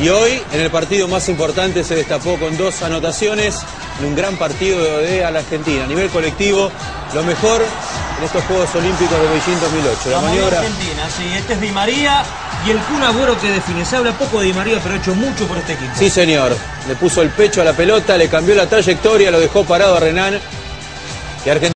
y hoy en el partido más importante se destapó con dos anotaciones en un gran partido de a la Argentina. A nivel colectivo, lo mejor en estos Juegos Olímpicos de Beijing 2008. La maniobra... Argentina, sí. Este es Di María y el Kun Agüero que define. Se habla poco de Di María, pero ha hecho mucho por este equipo. Sí, señor. Le puso el pecho a la pelota, le cambió la trayectoria, lo dejó parado a Renan. Y Argentina